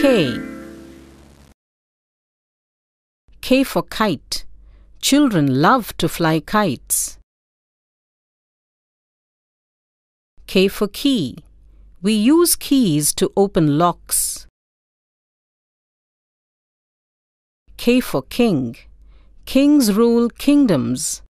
K. K for kite. Children love to fly kites. K for key. We use keys to open locks. K for king. Kings rule kingdoms.